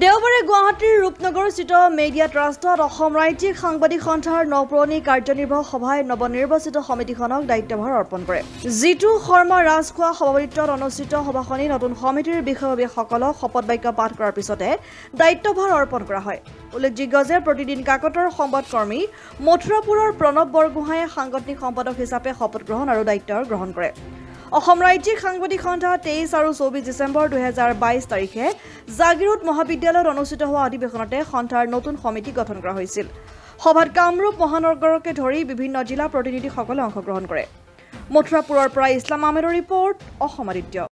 দেওবাৰে গুৱাহাটীৰ ৰূপনগৰস্থিত মেডিয়া ট্ৰাষ্টত অসম ৰাজ্যিক সাংবাদিক সন্থাৰ নপুৰণি কাৰ্যনিৰ্বাহক সভাই নৱনিৰ্বাচিত সমিতিখনক দায়িত্বভাৰ অৰ্পণ কৰে। জিতু শৰ্মা ৰাজখোৱা সভাপতিত্বত অনুষ্ঠিত সভাখনি নতুন সমিতিৰ বিষয়ববীয়াসকলক শপত বাক্য পাঠ কৰাৰ পিছতে দায়িত্বভাৰ অৰ্পণ কৰা হয়। উল্লেখযোগ্য যে প্ৰতিদিন কাকতৰ সংবাদকৰ্মী মথুৰাপুৰৰ প্ৰণৱ বৰগোহাঁয়ে সাংগঠনিক সম্পাদক হিচাপে শপত গ্ৰহণ আৰু দায়িত্ব গ্ৰহণ কৰে। অসম ৰাজ্যিক সাংবাদিক সন্থা তেইছ আৰু চৌবিছ ডিচেম্বৰ দুহেজাৰ বাইছ তাৰিখে জাগিৰোড মহাবিদ্যালয়ত অনুষ্ঠিত হোৱা অধিৱেশনতে সন্থাৰ নতুন সমিতি গঠন কৰা হৈছিল। সভাত কামৰূপ মহানগৰকে ধৰি বিভিন্ন জিলা প্ৰতিনিধিসকলে অংশগ্ৰহণ কৰে। মথুৰাপুৰৰ পৰা ইছলাম আহমেদৰ ৰিপৰ্ট অসম আদিত্য।